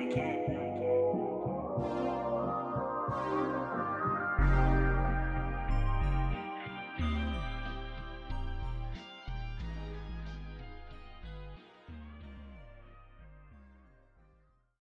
I can't.